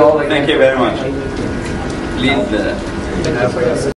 all again. Thank you very much. Please. uh,